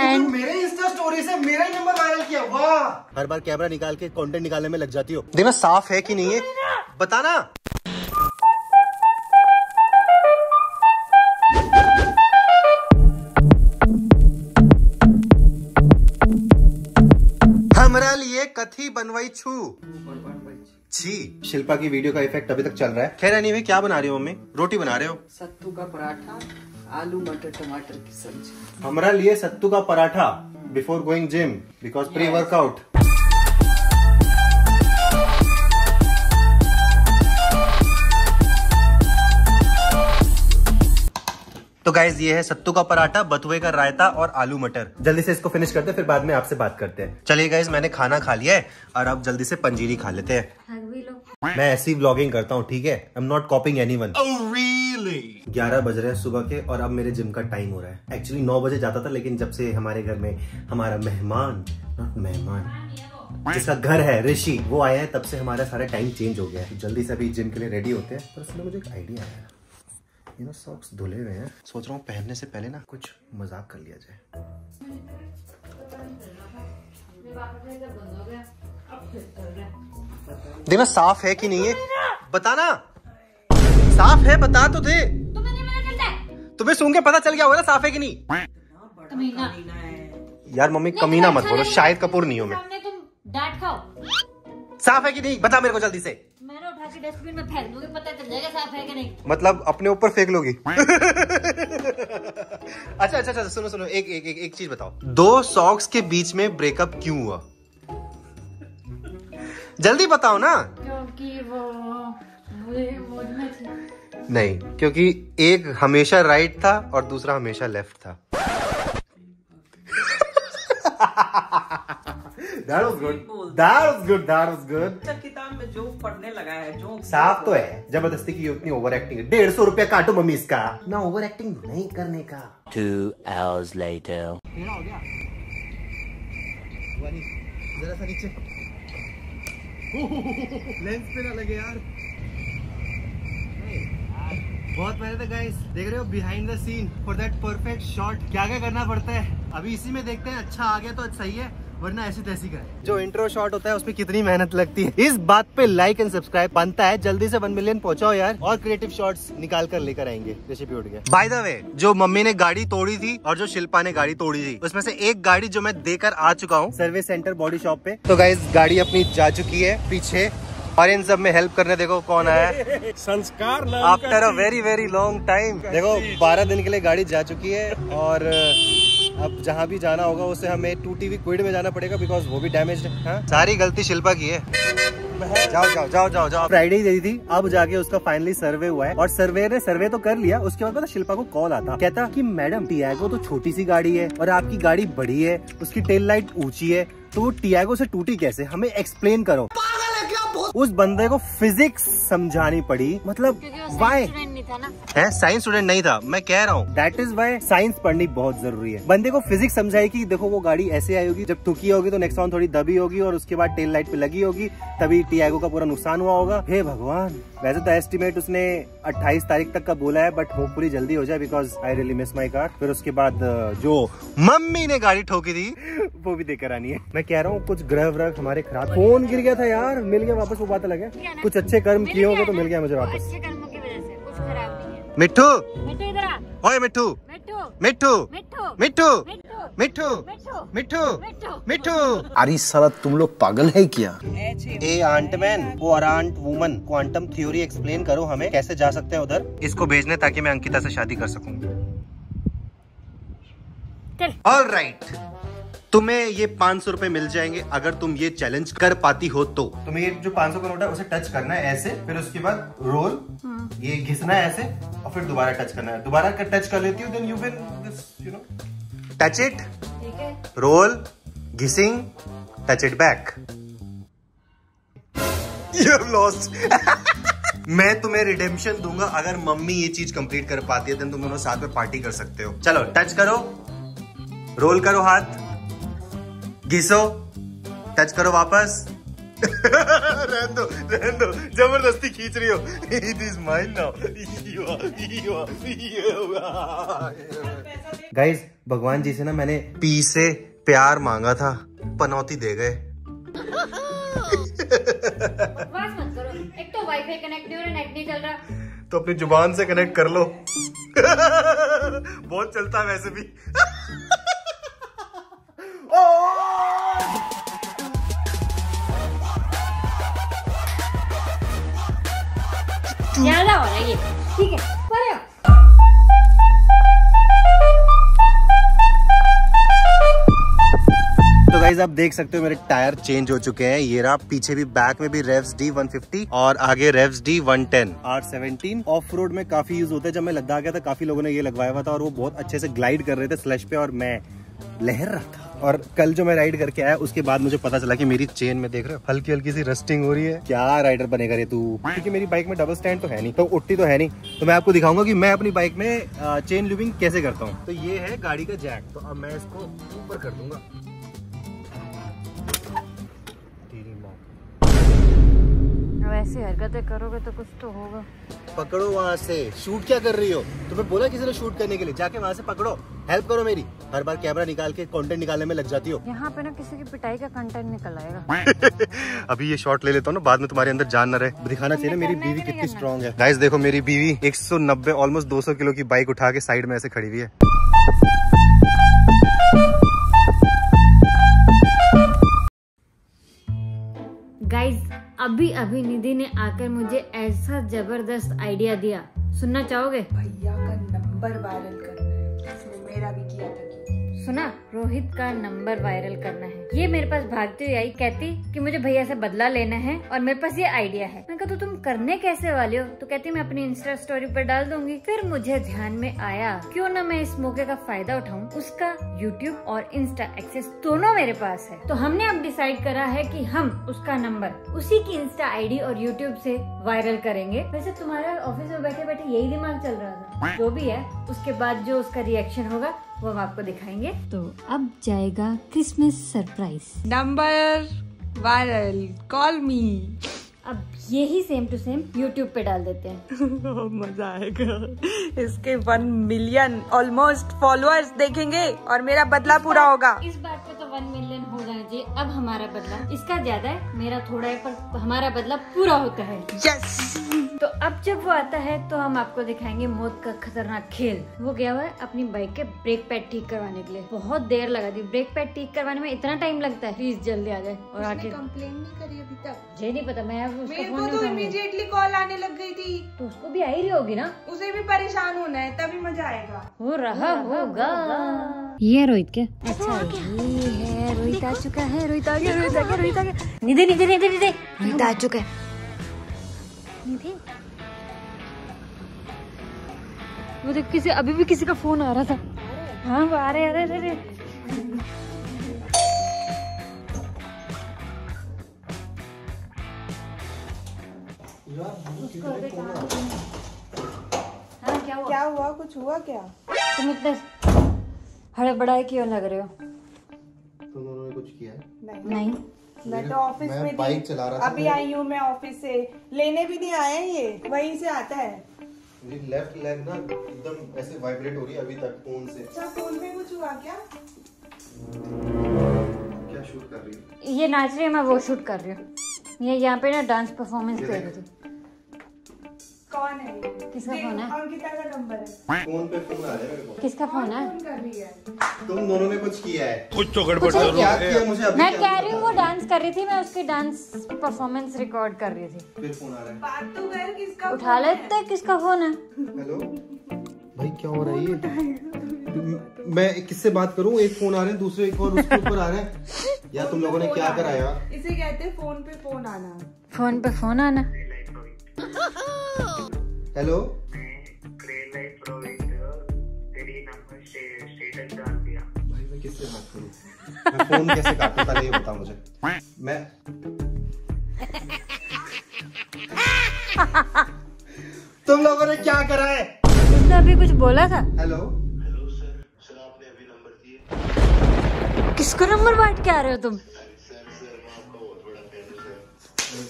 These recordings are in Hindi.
एंड मेरे इंस्टा स्टोरी से मेरा ही नंबर वायरल किया वाह। हर बार कैमरा निकाल के कंटेंट निकालने में लग जाती हो। देखना साफ़ है कि नहीं है? बताना। हमरा लिए कथी बनवाई छू? छी। शिल्पा की वीडियो का इफ़ेक्ट अभी तक चल रहा है। खैर एनीवे क्या बना रही हो मम्मी? रोटी बना रहे हो? सत्तू का पराठा आलू मटर टमाटर की सब्ज़ी। हमारा लिए सत्तू का paratha before going gym because pre workout तो गाइज़ ये है सत्तू का पराठा बथुए का रायता और आलू मटर। जल्दी से इसको फिनिश करते हैं फिर बाद में आपसे बात करते हैं। चलिए गाइज़ मैंने खाना खा लिया है और अब जल्दी से पंजीरी खा लेते हैं। मैं ऐसी व्लॉगिंग करता हूँ ठीक है? I am not copying anyone ग्यारह बज रहे हैं सुबह के और अब मेरे जिम का टाइम हो रहा है। एक्चुअली नौ बजे जाता था लेकिन जब से हमारे घर में हमारा मेहमान नॉट मेहमान जिसका घर है ऋषि वो आया है तब से हमारा सारा टाइम चेंज हो गया है। जल्दी से अभी जिम के लिए रेडी होते हैं पर उसमें मुझे एक आइडिया आया ये ना सॉक्स धुले हुए हैं। सोच रहा हूँ पहनने से पहले ना कुछ मज़ाक कर लिया जाए। देखना साफ़ है कि नहीं है? बताना। साफ़ है बता तो दे। तुम्हें सुन के पता चल गया होगा ना साफ़ है कि नहीं? यार मम्मी कमीना मत बोलो। शाहिद कपूर नहीं हूँ मैं। तुम डांट खाओ। साफ़ है कि नहीं? बता मेरे को जल्दी से। के डस्टबिन में फेंक दूँगी पता चल जाएगा साफ़ है कि नहीं। मतलब अपने ऊपर फेंक लोगी? अच्छा अच्छा अच्छा सुनो सुनो एक एक एक, एक चीज़ बताओ। दो सॉक्स के बीच में ब्रेकअप क्यों हुआ? जल्दी बताओ ना। क्योंकि वो बुरे मूड में थी नहीं क्योंकि एक हमेशा राइट था और दूसरा हमेशा लेफ़्ट था। That was good. That was good. That was good. किताब में जो पढ़ने लगा है जो साफ़ तो है। ज़बरदस्ती की उतनी ओवर एक्टिंग है। डेढ़ सौ रुपया काटो मम्मी इसका। ना ओवर एक्टिंग नहीं करने का। Two hours later. जरा सा नीचे। लेंस पे ना लगे यार। बहुत मेहनत है गाइस देख रहे हो behind the scene for that perfect shot क्या क्या करना पड़ता है? अभी इसी में देखते हैं। अच्छा आ गया तो सही है। वरना ऐसी तैसी का है। जो इंट्रो शॉट होता है उसमें कितनी मेहनत लगती है। इस बात पे लाइक एंड सब्सक्राइब बनता है। जल्दी से वन मिलियन पहुंचाओ यार। और क्रिएटिव शॉट्स निकाल कर लेकर आएँगे। रेसिपी उठ गया। बाय द वे जो मम्मी ने गाड़ी तोड़ी थी और जो शिल्पा ने गाड़ी तोड़ी थी उसमें से एक गाड़ी जो मैं देकर आ चुका हूँ सर्विस सेंटर बॉडी शॉप पे। तो गाइज़ गाड़ी अपनी जा चुकी है पीछे। और इन सब में हेल्प करने देखो कौन आया है। संस्कार after a very very long time देखो बारह दिन के लिए गाड़ी जा चुकी है। और अब जहाँ भी जाना होगा उसे हमें टू टीवी क्विड में जाना पड़ेगा बिकॉज़ वो भी डैमेज है। हाँ? सारी गलती शिल्पा की है। जाओ जाओ जाओ जाओ जाओ। फ्राइडे ही दे दी थी अब जाके उसका फाइनली सर्वे हुआ है। और सर्वे ने सर्वे तो कर लिया उसके बाद पता शिल्पा को कॉल आता। कहता कि मैडम टियागो तो छोटी सी गाड़ी है और आपकी गाड़ी बड़ी है उसकी टेल लाइट ऊँची है तो वो टियागो से टूटी कैसे? हमें एक्सप्लेन करो। उस बंदे को फिजिक्स समझानी पड़ी। मतलब वाई नहीं था ना। है? साइंस स्टूडेंट नहीं था। मैं कह रहा हूँ। दैट इज़ वाई साइंस पढ़नी बहुत ज़रूरी है। बंदे को फिजिक्स समझाई कि देखो वो गाड़ी ऐसे आई होगी जब टुकी होगी तो नेक्स्ट नेक्सॉन थोड़ी दबी होगी और उसके बाद टेल लाइट पे लगी होगी तभी टीआईगो का पूरा नुकसान हुआ होगा। हे भगवान! वैसे तो एस्टिमेट उसने 28 तारीख तक का बोला है बट होपफुली जल्दी हो जाए because I really miss my car फिर उसके बाद जो मम्मी ने गाड़ी ठोकी थी वो भी देकर आनी है। मैं कह रहा हूँ कुछ ग्रह व्रह हमारे खराब फ़ोन गिर गया था यार। मिल गया वापस वो बात अलग है। कुछ अच्छे कर्म किए होंगे तो मिल गया मुझे वापस। मिट्टू ओए मिट्टू मिट्टू मिट्टू मिट्टू मिट्टू मिट्टू अरे साला तुम लोग पागल है क्या ए आंट मैन और ant woman quantum theory explain करो हमें कैसे जा सकते हैं उधर इसको भेजने ताकि मैं अंकिता से शादी कर सकूँ ऑल राइट right. तुम्हें ये पाँच सौ रुपए मिल जाएँगे अगर तुम ये चैलेंज कर पाती हो तो। तुम्हें ये जो पाँच सौ का नोट है उसे टच करना है ऐसे फिर उसके बाद रोल ये घिसना है ऐसे और फिर दोबारा टच करना है। दोबारा कर टच कर लेती हूँ then you win this you know touch it roll Ghising touch it back you lost मैं तुम्हें रिडेम्पशन दूँगा अगर मम्मी ये चीज़ कंप्लीट कर पाती है तो तुम दोनों साथ में पार्टी कर सकते हो। चलो टच करो। रोल करो हाथ। घिसो टच करो वापस। रहन दो रहन दो। ज़बरदस्ती खींच रही हो। It is mine now guys भगवान जी से ना मैंने पी से प्यार मांगा था। पनौती दे गए। एक तो वाईफाई कनेक्ट नहीं हो रहा नेट नहीं चल रहा। तो अपनी ज़ुबान से कनेक्ट कर लो। बहुत चलता है वैसे भी। ज़्यादा हो ये ठीक है तो गाइज़ आप देख सकते हो मेरे टायर चेंज हो चुके हैं। ये रहा पीछे भी बैक में भी रेव्स डी 150 और आगे revs D 110 R 17 off road में काफ़ी यूज़ होते है। जब मैं लद्दाख गया था काफ़ी लोगों ने ये लगवाया हुआ था और वो बहुत अच्छे से ग्लाइड कर रहे थे स्लश पे और मैं लहर रहा था। और कल जो मैं राइड करके आया, उसके बाद मुझे पता चला कि मेरी चेन में देख रहे हो, हल्की हल्की सी रस्टिंग हो रही है। क्या राइडर बनेगा रे तू? क्योंकि मेरी बाइक में डबल स्टैंड तो है नहीं तो उठती तो है नहीं। तो मैं आपको दिखाऊँगा कि मैं अपनी बाइक में चेन लुबिंग कैसे करता हूँ। तो ये है गाड़ी का जैक तो अब मैं इसको ऊपर कर दूँगा। ऐसी हरकतें करोगे तो कुछ तो होगा। पकड़ो वहाँ से। शूट क्या कर रही हो? तुम्हें बोला किसी ने शूट करने के लिए? जाके वहाँ से पकड़ो। हेल्प करो मेरी। हर बार कैमरा निकाल के कंटेंट निकालने में लग जाती हो। यहाँ पे ना किसी की पिटाई का कंटेंट निकल आएगा। अभी ये शॉट ले लेता हूँ ना बाद में तुम्हारे अंदर जान न रहे। दिखाना चाहिए ना मेरी बीवी कितनी स्ट्रॉन्ग है। गाइस देखो मेरी बीवी 190 ऑलमोस्ट 200 किलो की बाइक उठा के साइड में ऐसे खड़ी हुई है। अभी अभी निधि ने आकर मुझे ऐसा ज़बरदस्त आइडिया दिया। सुनना चाहोगे? भैया का नंबर वायरल करना है। मेरा भी किया था। सुना रोहित का नंबर वायरल करना है। ये मेरे पास भागती हुई आई कहती कि मुझे भैया से बदला लेना है और मेरे पास ये आइडिया है। मैं कहा तो तुम करने कैसे वाले हो? तो कहती मैं अपनी इंस्टा स्टोरी पर डाल दूँगी। फिर मुझे ध्यान में आया क्यों ना मैं इस मौके का फ़ायदा उठाऊं? उसका यूट्यूब और इंस्टा एक्सेस दोनों मेरे पास है। तो हमने अब डिसाइड करा है की हम उसका नंबर उसी की इंस्टा आईडी और यूट्यूब से वायरल करेंगे। वैसे तुम्हारे ऑफ़िस में बैठे बैठे यही दिमाग चल रहा था। जो भी है उसके बाद जो उसका रिएक्शन होगा वो हम आपको दिखाएँगे। तो अब जाएगा Christmas surprise number viral call me अब यही सेम टू सेम यूट्यूब पे डाल देते हैं। मज़ा आएगा। इसके वन मिलियन ऑलमोस्ट फॉलोअर्स देखेंगे और मेरा बदला पूरा होगा। इस बात पे तो वन मिलियन हो जाना चाहिए अब हमारा बदला। इसका ज़्यादा है मेरा थोड़ा है पर हमारा बदला पूरा होता है। यस तो अब जब वो आता है तो हम आपको दिखाएँगे मौत का खतरनाक खेल। वो गया हुआ है अपनी बाइक के ब्रेक पैड ठीक करवाने के लिए। बहुत देर लगा दी। ब्रेक पैड ठीक करवाने में इतना टाइम लगता है। प्लीज़ जल्दी आ जाए और आके कंप्लेन नहीं करी अभी तक। मुझे नहीं पता। मैं मेरे को तो इमीडिएटली कॉल आने लग गई थी। तो उसको भी आ ही रही होगी ना? उसे भी परेशान होना है तभी मज़ा आएगा। हो रहा होगा। ये है रोहित क्या अच्छा ये है रोहित आ चुका है रोहित आ गया रोहित आ गया रोहित आ गया। निधि निधि निधि निधि। रोहित आ चुका है। निधि। वो देख किसी अभी भी किसी का फ़ोन आ रहा था। हाँ वो आ रहे आ रहे। हाँ क्या हुआ क्या हुआ? कुछ हुआ क्या? तुम इतने हड़बड़ाए क्यों लग रहे हो? तुम दोनों ने कुछ किया है? नहीं। मैं तो ऑफ़िस में बाइक थी। चला रहा था अभी आई हूँ मैं ऑफ़िस से। लेने भी नहीं आए हैं ये। वहीं से आता है। मेरी लेफ़्ट लेग ना एकदम ऐसे वाइब्रेट हो रही है अभी तक फ़ोन से। अच्छा फ़ोन में कुछ हुआ क्या? क्या शूट कर रही है? ये नाच रही है मैं वो शूट कर रही हूँ। ये यहाँ पे ना डांस परफॉर्मेंस कर रही थी। कौन है? किसका फ़ोन है? अंकिता का नंबर है? फ़ोन पे फ़ोन आ रहा है मेरे को किसका फ़ोन है? कर रही है? तुम दोनों ने कुछ किया है। कुछ तो गड़बड़ ज़रूर क्या है। किया मुझे अभी मैं कह रही हूँ वो डांस कर रही थी मैं उसकी डांस परफॉर्मेंस रिकॉर्ड कर रही थी। फिर फ़ोन आ रहा है। बात तो कर किसका उठा लेते किसका फ़ोन है? हेलो? भाई क्या हो रहा है ये? मैं किससे बात करूँ? एक फ़ोन आ रहे हैं दूसरे एक और उसके ऊपर आ रहे हैं। या तुम लोगों ने क्या। कराया? इसे कहते हैं फ़ोन पे फ़ोन आना। फ़ोन पे फ़ोन आना। हेलो भाई मैं किससे बात करूँ? मैं फ़ोन कैसे काटूं? पहले ये बता मुझे। मैं तुम लोगों ने क्या करा है? तुमने अभी कुछ बोला था? हेलो हेलो सर सर आपने अभी नंबर दिए किसको नंबर बांट के आ रहे हो तुम?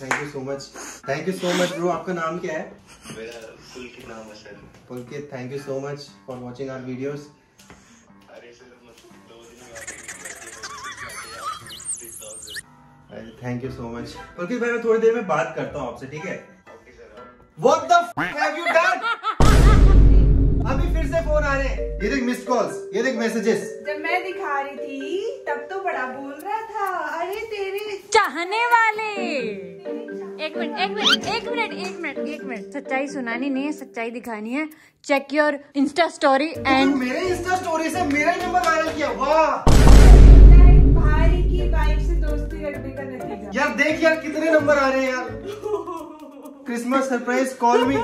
Thank you so much thank you so much bro आपका नाम क्या है? मेरा पुलकित नाम है sir. Thank you so much for watching our videos अरे thank you so much Pulkit भाई मैं थोड़ी देर में बात करता हूँ आपसे ठीक है? Okay sir what the have you done हैं ये देख मिस्ड कॉल्स ये देख मैसेजेस जब मैं दिखा रही थी तब तो बड़ा बोल रहा था। अरे तेरे चाहने वाले। एक मिनट एक मिनट एक मिनट एक मिनट एक मिनट। सच्चाई सुनानी नहीं है सच्चाई दिखानी है। Check your insta story and मेरे इंस्टा स्टोरी से मेरा ही नंबर वायरल किया वाह। भाई की बाइक से दोस्ती रखने का नतीजा। यार देख यार कितने नंबर आ रहे हैं यार। क्रिसमस सरप्राइज़ कॉल मी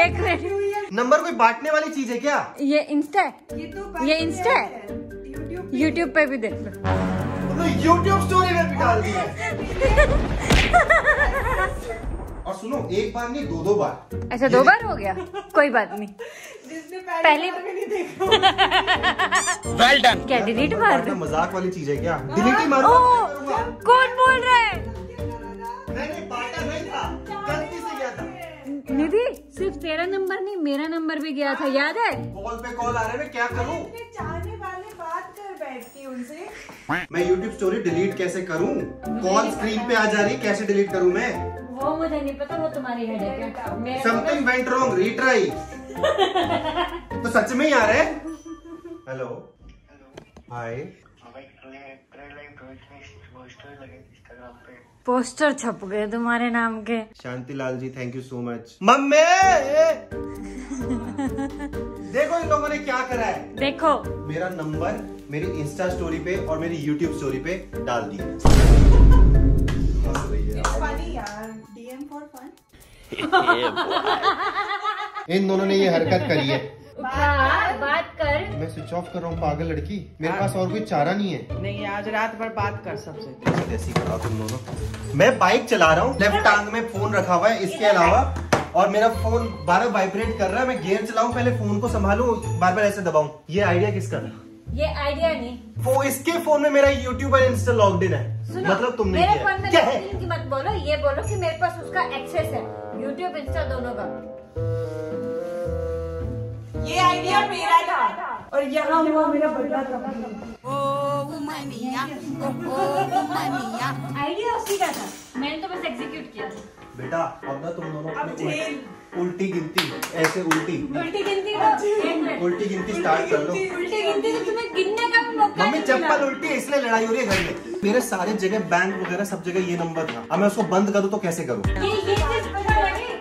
एक मिनट। नंबर कोई बांटने वाली चीज़ है क्या? ये इंस्टा है। ये तो ये इंस्टा है। यूट्यूब पे भी। देख लो। तो यूट्यूब स्टोरी में भी डाल दिया और सुनो एक बार नहीं दो दो बार। अच्छा दो बार हो गया? कोई बात नहीं। पहली- में नहीं क्या डिलीट मार दे? मज़ाक वाली चीज़ है क्या? डिलीट ही मारो। कौन बोल रहा है? नहीं नहीं बांटा नहीं था। निधि सिर्फ़ तेरा नंबर नहीं मेरा नंबर भी गया था याद है? कॉल पे कॉल आ रहे हैं मैं क्या करूँ? अपने चाहने वाले बात कर बैठती उनसे। मैं यूट्यूब स्टोरी डिलीट कैसे करूँ? कॉल स्क्रीन पे आ जा रही है कैसे डिलीट करूँ मैं? वो मुझे नहीं पता वो तुम्हारी हेडेक है मेरा समथिंग वेंट रॉन्ग रीट्राई तो सच में ही आ रहा है? हेलो हाय पोस्टर छप गए तुम्हारे नाम के। Shanti Lal ji thank you so much mummy! देखो इन लोगों ने क्या करा है। देखो। मेरा नंबर मेरी इंस्टा स्टोरी पे और मेरी यूट्यूब स्टोरी पे डाल दी हंस रही है। फनी यार डीएम फॉर फन इन दोनों ने ये हरकत करी है। बात कर। मैं स्विच ऑफ़ कर रहा हूँ पागल लड़की। मेरे पास और कोई चारा नहीं है। नहीं आज रात भर बात कर सबसे। ऐसी कराओ तुम दोनों। मैं बाइक चला रहा हूँ लेफ़्ट टांग में फ़ोन रखा हुआ है इसके अलावा और मेरा फ़ोन बार बार वाइब्रेट कर रहा है मैं गेयर चलाऊं पहले फ़ोन को संभालू बार बार ऐसे दबाऊं। ये आइडिया किसका था? ये आइडिया नहीं। वो इसके फ़ोन में मेरा यूट्यूब और इंस्टा लॉग इन है। सुनो मतलब तुमने मेरे फ़ोन में क्या है? की मत बोलो ये बोलो कि मेरे पास उसका एक्सेस है। यूट्यूब इंस्टा दोनों का। ये आइडिया मेरा था। और यहाँ हुआ मेरा बड़ा था आइडिया उसी का था। मैंने तो बस एग्जीक्यूट किया बेटा अब ना तुम दोनों उल्टी- उल्टी गिनती ऐसे उल्टी। उल्टी गिनती तो एक उल्टी गिनती स्टार्ट कर लो। उल्टी गिनती तो तुम्हें गिनने का भी मौका मम्मी चप्पल उल्टी है इसलिए लड़ाई हो रही है घर में। मेरे सारे जगह बैंक वगैरह सब जगह ये नंबर था। अब मैं उसको बंद करूँ तो कैसे करूँ? ये ये चीज़ पता लगे?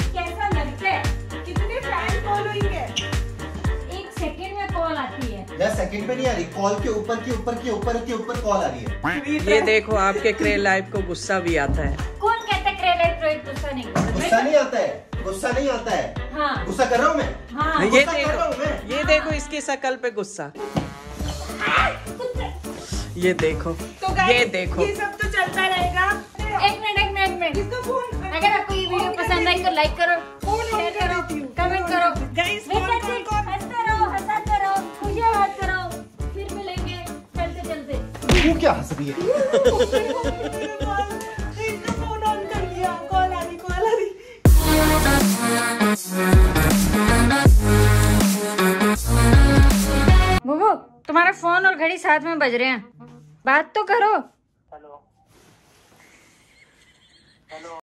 यार सेकंड पे नहीं आ रही। कॉल के ऊपर के ऊपर के ऊपर के ऊपर कॉल आ रही है। ये देखो आपके क्रे लाइफ को गुस्सा भी आता है। कौन कहता है क्रेडिट रोहित गुस्सा नहीं? गुस्सा नहीं आता है। गुस्सा नहीं आता है। हाँ। गुस्सा कर रहा हूँ मैं? हाँ। ये कर हूँ देखो ये देखो इसकी शकल पे गुस्सा। ये देखो तो ये देखो। ये सब तो चलता रहेगा। एक मिनट एक मिनट एक मिनट। अगर आपको ये वीडियो पसंद आई तो लाइक करो। क्या हंस रही है? फ़ोन ऑन कर दिया कॉल आ रही कॉल आ रही बुबू तुम्हारा फ़ोन और घड़ी साथ में बज रहे हैं। बात तो करो।